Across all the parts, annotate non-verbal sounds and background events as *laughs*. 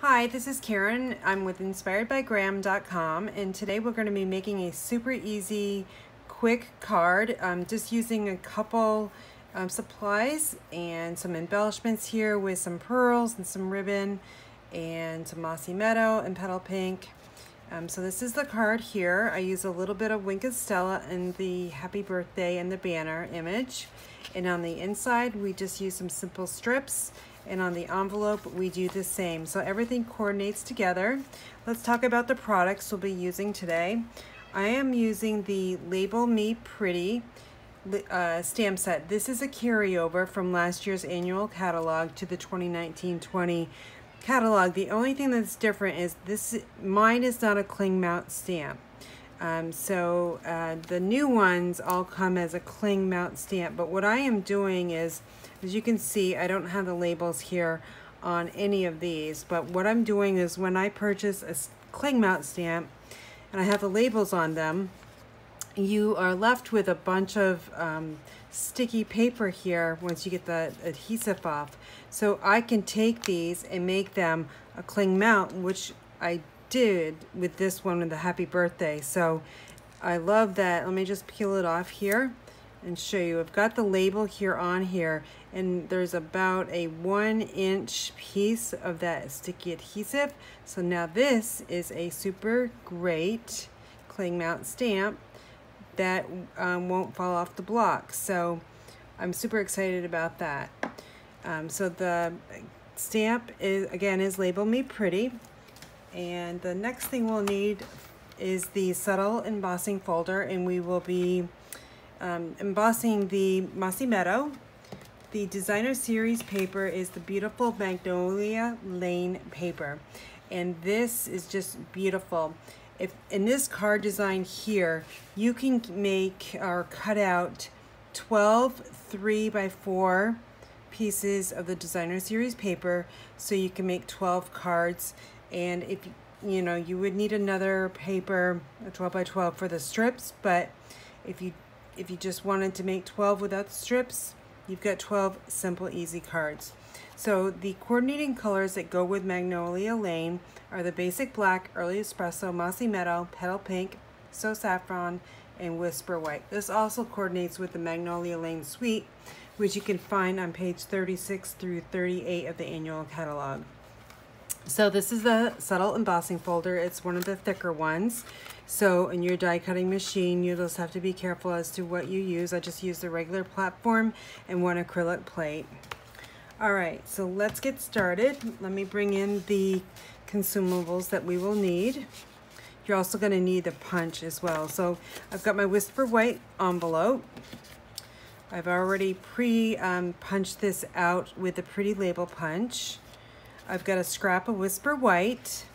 Hi, this is Karen. I'm with inspiredbygram.com and today we're going to be making a super easy, quick card um, just using a couple um, supplies and some embellishments here with some pearls and some ribbon and some mossy meadow and petal pink. Um, so this is the card here. I use a little bit of Wink of Stella and the happy birthday and the banner image. And on the inside, we just use some simple strips. And on the envelope, we do the same. So everything coordinates together. Let's talk about the products we'll be using today. I am using the Label Me Pretty uh, stamp set. This is a carryover from last year's annual catalog to the 2019-20 catalog. The only thing that's different is this, mine is not a cling mount stamp. Um, so uh, the new ones all come as a cling mount stamp, but what I am doing is, as you can see, I don't have the labels here on any of these, but what I'm doing is when I purchase a cling mount stamp and I have the labels on them, you are left with a bunch of um, sticky paper here once you get the adhesive off. So I can take these and make them a cling mount, which I did with this one with the happy birthday. So I love that. Let me just peel it off here and show you. I've got the label here on here and there's about a one inch piece of that sticky adhesive. So now this is a super great cling mount stamp that um, won't fall off the block. So I'm super excited about that. Um, so the stamp is again is Label Me Pretty. And the next thing we'll need is the subtle embossing folder and we will be um, embossing the Mossy Meadow. The designer series paper is the beautiful Magnolia Lane paper. And this is just beautiful if in this card design here, you can make or cut out 12 3 by 4 pieces of the designer series paper so you can make 12 cards and if you know you would need another paper a 12 by 12 for the strips but if you if you just wanted to make 12 without the strips you've got 12 simple easy cards so the coordinating colors that go with Magnolia Lane are the basic black, early espresso, mossy meadow, petal pink, so saffron, and whisper white. This also coordinates with the Magnolia Lane suite, which you can find on page 36 through 38 of the annual catalog. So this is the subtle embossing folder. It's one of the thicker ones. So in your die cutting machine, you just have to be careful as to what you use. I just use the regular platform and one acrylic plate. All right, so let's get started. Let me bring in the consumables that we will need. You're also gonna need the punch as well. So I've got my Whisper White envelope. I've already pre-punched um, this out with a pretty label punch. I've got a scrap of Whisper White.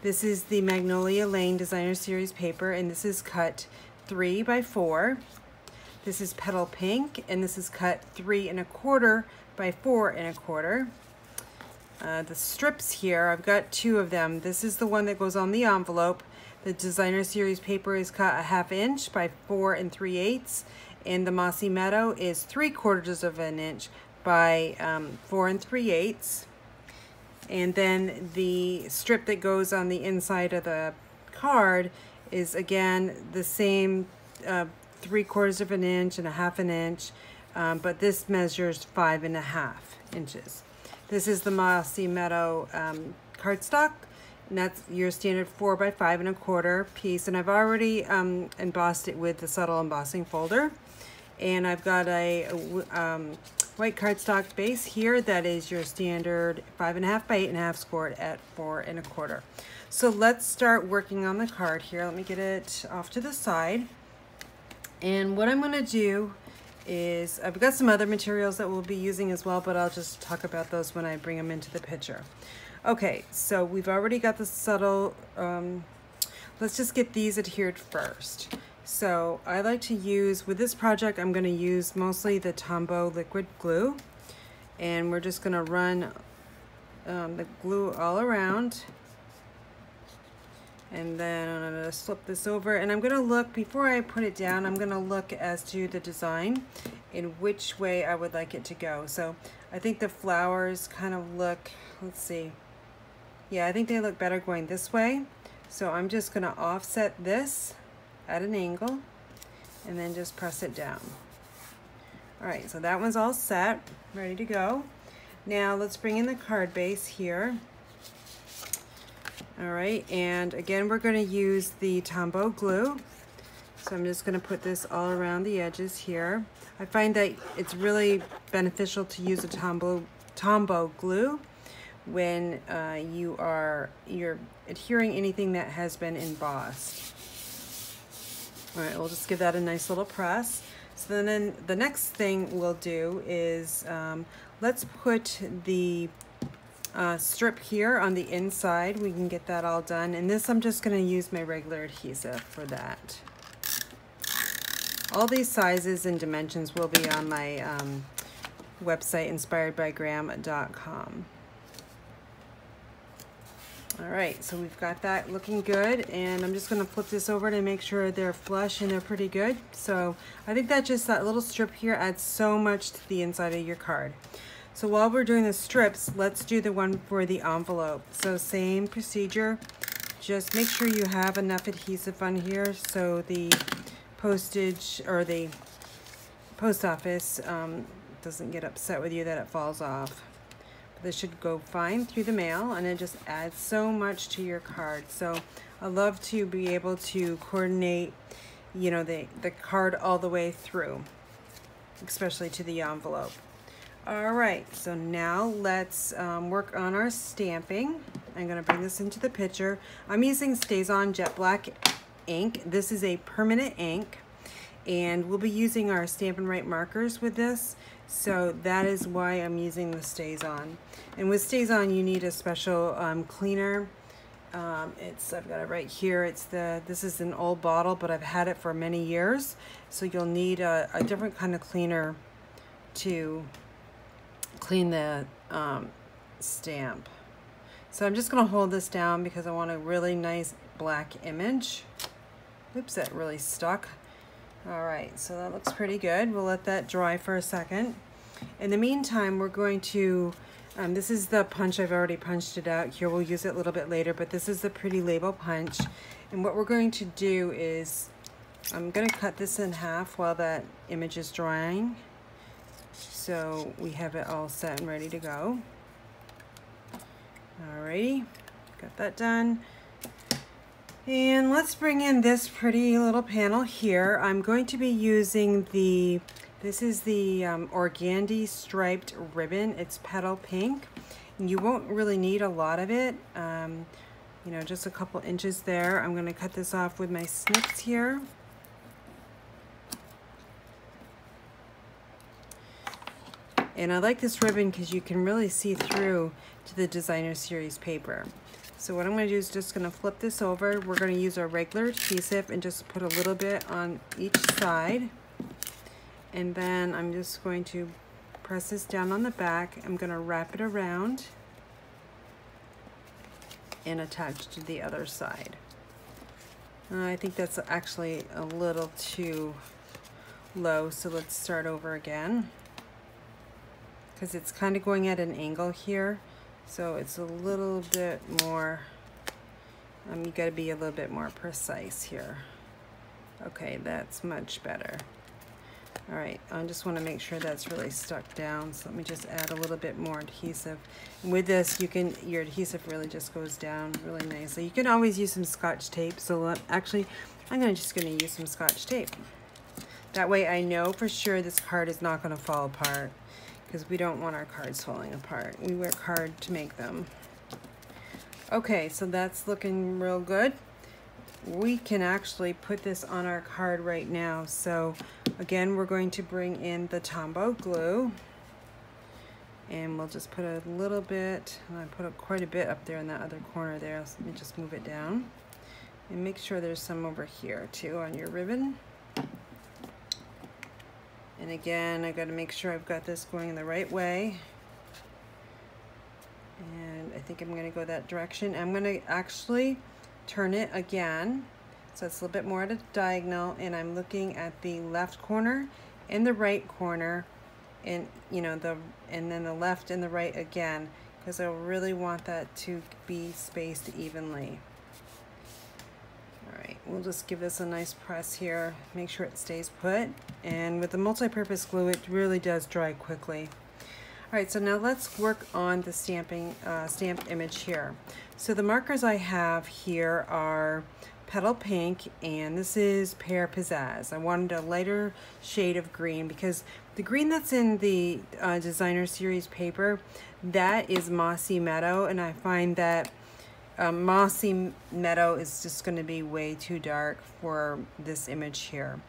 This is the Magnolia Lane Designer Series paper, and this is cut three by four. This is Petal Pink, and this is cut three and a quarter by four and a quarter. Uh, the strips here, I've got two of them. This is the one that goes on the envelope. The designer series paper is cut a half inch by four and three eighths. And the Mossy Meadow is three quarters of an inch by um, four and three eighths. And then the strip that goes on the inside of the card is again the same uh, three quarters of an inch and a half an inch um, but this measures five and a half inches. This is the Mossy Meadow um, cardstock, and that's your standard four by five and a quarter piece. And I've already um, embossed it with the subtle embossing folder. And I've got a, a white cardstock base here that is your standard five and a half by eight and a half scored at four and a quarter. So let's start working on the card here. Let me get it off to the side. And what I'm gonna do is, I've got some other materials that we'll be using as well, but I'll just talk about those when I bring them into the picture. Okay, so we've already got the subtle, um, let's just get these adhered first. So I like to use, with this project, I'm gonna use mostly the Tombow liquid glue. And we're just gonna run um, the glue all around and then I'm going to slip this over and I'm going to look, before I put it down, I'm going to look as to the design in which way I would like it to go. So I think the flowers kind of look, let's see, Yeah, I think they look better going this way. So I'm just gonna offset this at an angle and then just press it down. All right, so that one's all set, ready to go. Now let's bring in the card base here. All right, and again, we're gonna use the Tombow glue. So I'm just gonna put this all around the edges here. I find that it's really beneficial to use a Tombow, Tombow glue when uh, you are you're adhering anything that has been embossed. All right, we'll just give that a nice little press. So then the next thing we'll do is um, let's put the uh, strip here on the inside. We can get that all done. And this I'm just gonna use my regular adhesive for that. All these sizes and dimensions will be on my um, website inspiredbygram.com. All right, so we've got that looking good and I'm just gonna flip this over to make sure they're flush and they're pretty good. So I think that just that little strip here adds so much to the inside of your card. So while we're doing the strips, let's do the one for the envelope. So same procedure, just make sure you have enough adhesive on here so the postage or the post office um, doesn't get upset with you that it falls off. This should go fine through the mail and it just adds so much to your card. So I love to be able to coordinate, you know, the, the card all the way through, especially to the envelope. All right, so now let's um, work on our stamping. I'm gonna bring this into the picture. I'm using StazOn Jet Black ink. This is a permanent ink and we'll be using our Stampin' Write markers with this. So that is why I'm using the StazOn. And with StazOn, you need a special um, cleaner. Um, it's I've got it right here. It's the this is an old bottle, but I've had it for many years. So you'll need a, a different kind of cleaner to clean the um, stamp. So I'm just going to hold this down because I want a really nice black image. Oops, that really stuck. All right, so that looks pretty good. We'll let that dry for a second. In the meantime, we're going to, um, this is the punch, I've already punched it out here. We'll use it a little bit later, but this is the pretty label punch. And what we're going to do is, I'm gonna cut this in half while that image is drying. So we have it all set and ready to go. Alrighty, got that done. And let's bring in this pretty little panel here. I'm going to be using the, this is the um, Organdy striped ribbon. It's petal pink. You won't really need a lot of it. Um, you know, just a couple inches there. I'm gonna cut this off with my snips here. And I like this ribbon because you can really see through to the designer series paper. So what I'm going to do is just going to flip this over. We're going to use our regular adhesive and just put a little bit on each side. And then I'm just going to press this down on the back. I'm going to wrap it around and attach to the other side. Uh, I think that's actually a little too low, so let's start over again. Because it's kind of going at an angle here. So it's a little bit more, um, you gotta be a little bit more precise here. Okay, that's much better. All right, I just wanna make sure that's really stuck down. So let me just add a little bit more adhesive. With this, you can, your adhesive really just goes down really nicely. You can always use some scotch tape. So let, actually, I'm gonna just gonna use some scotch tape. That way I know for sure this card is not gonna fall apart because we don't want our cards falling apart. We work hard to make them. Okay, so that's looking real good. We can actually put this on our card right now. So again, we're going to bring in the Tombow glue and we'll just put a little bit, I put a, quite a bit up there in that other corner there. So let me just move it down and make sure there's some over here too on your ribbon. And again, I got to make sure I've got this going the right way. And I think I'm going to go that direction. I'm going to actually turn it again. So it's a little bit more at a diagonal and I'm looking at the left corner and the right corner and you know the and then the left and the right again because I really want that to be spaced evenly. We'll just give this a nice press here, make sure it stays put. And with the multi-purpose glue, it really does dry quickly. All right, so now let's work on the stamping, uh, image here. So the markers I have here are Petal Pink, and this is Pear Pizzazz. I wanted a lighter shade of green because the green that's in the uh, designer series paper, that is Mossy Meadow, and I find that um, Mossy Meadow is just going to be way too dark for this image here.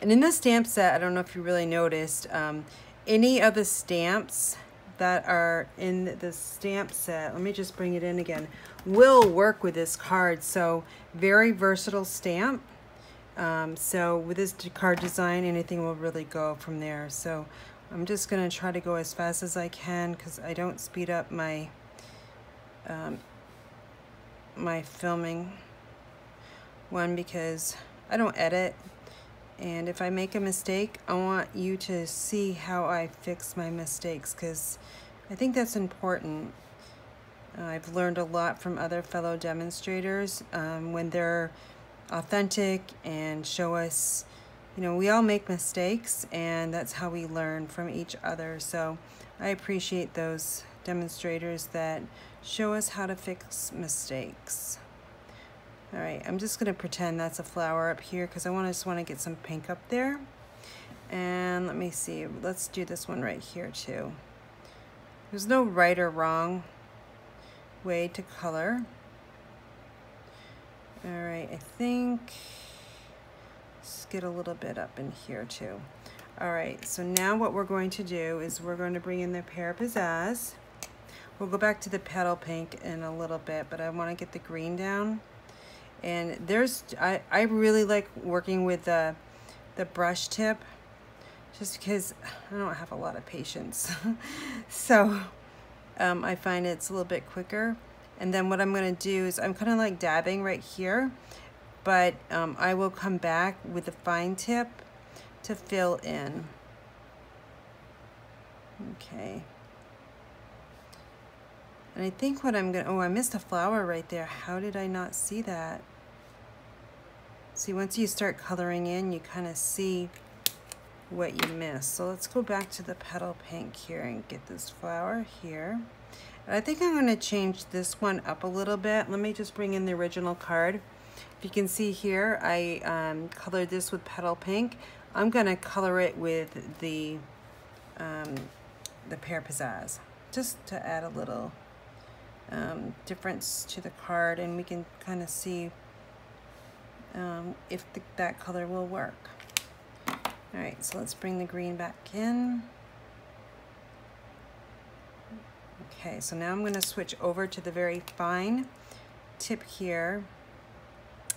And in the stamp set, I don't know if you really noticed, um, any of the stamps that are in the stamp set, let me just bring it in again, will work with this card. So very versatile stamp. Um, so with this card design, anything will really go from there. So I'm just going to try to go as fast as I can because I don't speed up my um, my filming one because I don't edit and if I make a mistake, I want you to see how I fix my mistakes because I think that's important. Uh, I've learned a lot from other fellow demonstrators um, when they're authentic and show us, you know, we all make mistakes and that's how we learn from each other. So I appreciate those demonstrators that show us how to fix mistakes. All right, I'm just gonna pretend that's a flower up here because I want to just want to get some pink up there. And let me see, let's do this one right here too. There's no right or wrong way to color. All right, I think, let's get a little bit up in here too. All right, so now what we're going to do is we're going to bring in the pair of Pizzazz. We'll go back to the petal pink in a little bit, but I want to get the green down. And there's I, I really like working with the the brush tip just because I don't have a lot of patience. *laughs* So um, I find it's a little bit quicker. And then what I'm gonna do is I'm kind of like dabbing right here but um, I will come back with the fine tip to fill in. Okay and I think what I'm gonna, oh, I missed a flower right there. How did I not see that? See, once you start coloring in, you kind of see what you missed. So let's go back to the petal pink here and get this flower here. And I think I'm gonna change this one up a little bit. Let me just bring in the original card. If you can see here, I um, colored this with petal pink. I'm gonna color it with the, um, the Pear Pizzazz, just to add a little um, difference to the card and we can kind of see um, if the, that color will work. All right, so let's bring the green back in. Okay, so now I'm gonna switch over to the very fine tip here.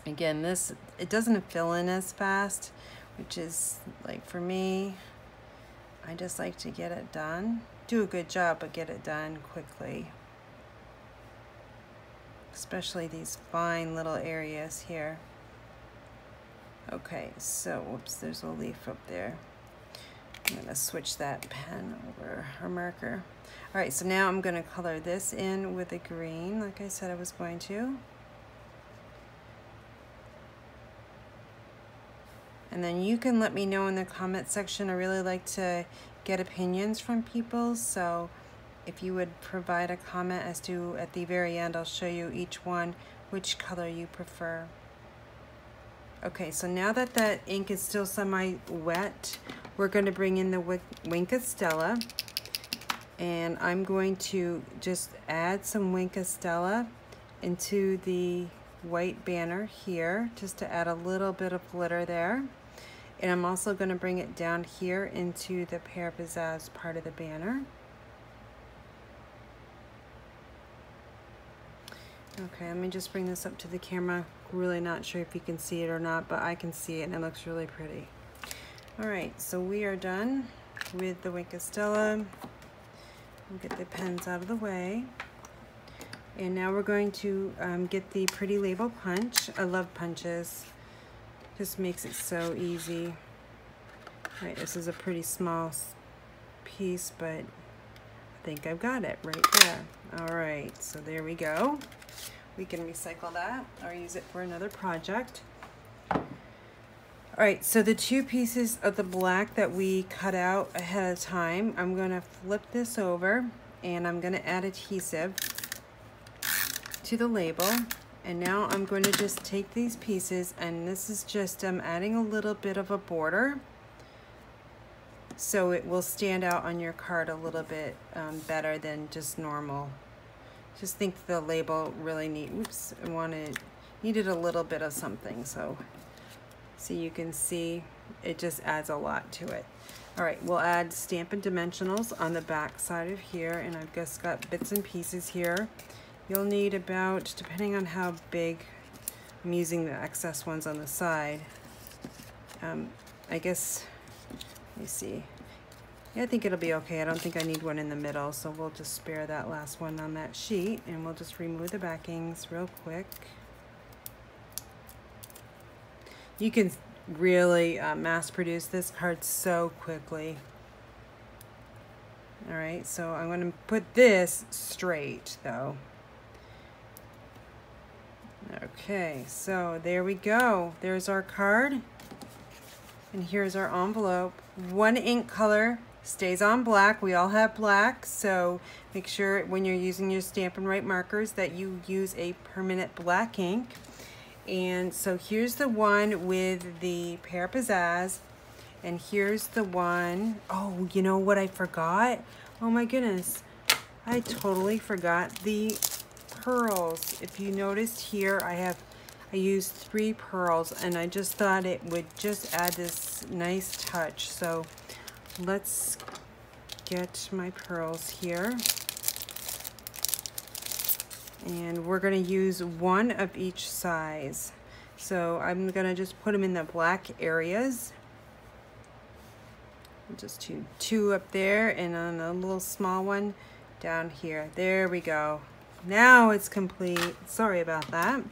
Again, this, it doesn't fill in as fast, which is like for me, I just like to get it done. Do a good job, but get it done quickly especially these fine little areas here. Okay, so, whoops, there's a leaf up there. I'm gonna switch that pen over, or marker. All right, so now I'm gonna color this in with a green, like I said I was going to. And then you can let me know in the comment section. I really like to get opinions from people, so if you would provide a comment as to, at the very end, I'll show you each one, which color you prefer. Okay, so now that the ink is still semi-wet, we're going to bring in the Wink of Stella. And I'm going to just add some Wink of Stella into the white banner here, just to add a little bit of glitter there. And I'm also going to bring it down here into the Pear Pizzazz part of the banner. Okay, let me just bring this up to the camera. Really not sure if you can see it or not, but I can see it and it looks really pretty. All right, so we are done with the Wink of Stella. We'll get the pens out of the way. And now we're going to um, get the Pretty Label Punch. I love punches. Just makes it so easy. All right, this is a pretty small piece, but think I've got it right there. All right, so there we go. We can recycle that or use it for another project. All right, so the two pieces of the black that we cut out ahead of time, I'm gonna flip this over and I'm gonna add adhesive to the label. And now I'm going to just take these pieces and this is just, I'm adding a little bit of a border so it will stand out on your card a little bit um, better than just normal. Just think the label really neat. Oops, I wanted, needed a little bit of something. So, so you can see it just adds a lot to it. All right, we'll add Stampin' Dimensionals on the back side of here. And I've just got bits and pieces here. You'll need about, depending on how big, I'm using the excess ones on the side. Um, I guess me see. I think it'll be okay. I don't think I need one in the middle, so we'll just spare that last one on that sheet, and we'll just remove the backings real quick. You can really uh, mass produce this card so quickly. All right, so I'm going to put this straight, though. Okay, so there we go. There's our card. And here's our envelope. One ink color StazOn black. We all have black, so make sure when you're using your Stampin' Write markers that you use a permanent black ink. And so here's the one with the Pear Pizzazz. And here's the one, oh, you know what I forgot? Oh my goodness. I totally forgot the pearls. If you noticed here, I have I used three pearls and I just thought it would just add this nice touch. So let's get my pearls here. And we're gonna use one of each size. So I'm gonna just put them in the black areas. Just two, two up there and on a little small one down here. There we go. Now it's complete. Sorry about that.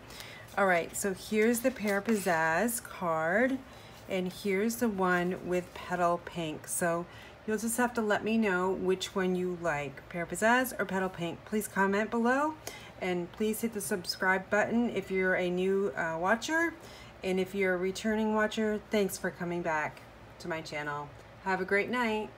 All right, so here's the Pear Pizzazz card, and here's the one with Petal Pink. So you'll just have to let me know which one you like, Pear Pizzazz or Petal Pink. Please comment below, and please hit the subscribe button if you're a new uh, watcher. And if you're a returning watcher, thanks for coming back to my channel. Have a great night.